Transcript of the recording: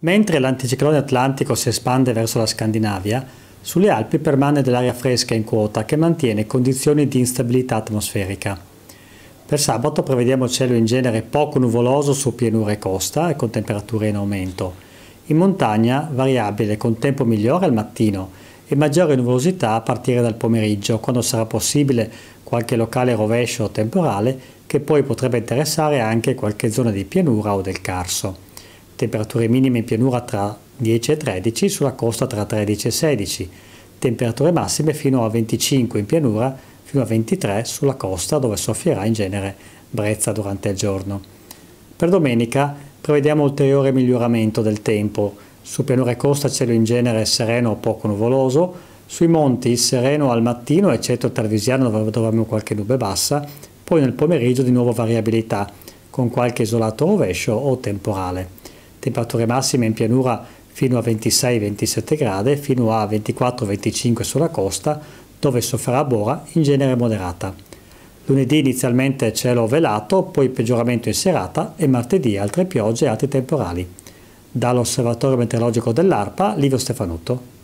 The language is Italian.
Mentre l'anticiclone atlantico si espande verso la Scandinavia, sulle Alpi permane dell'aria fresca in quota che mantiene condizioni di instabilità atmosferica. Per sabato prevediamo cielo in genere poco nuvoloso su pianura e costa e con temperature in aumento. In montagna variabile con tempo migliore al mattino e maggiore nuvolosità a partire dal pomeriggio, quando sarà possibile qualche locale rovescio temporale che poi potrebbe interessare anche qualche zona di pianura o del Carso temperature minime in pianura tra 10 e 13, sulla costa tra 13 e 16, temperature massime fino a 25 in pianura, fino a 23 sulla costa dove soffierà in genere brezza durante il giorno. Per domenica prevediamo ulteriore miglioramento del tempo, su pianura e costa cielo in genere sereno o poco nuvoloso, sui monti sereno al mattino eccetto il Tarvisiano dove troviamo qualche nube bassa, poi nel pomeriggio di nuovo variabilità, con qualche isolato rovescio o temporale temperature massime in pianura fino a 26-27 gradi, fino a 24-25 sulla costa, dove sofferà bora in genere moderata. Lunedì inizialmente cielo velato, poi peggioramento in serata e martedì altre piogge e altri temporali. Dall'Osservatorio Meteorologico dell'ARPA, Livio Stefanuto.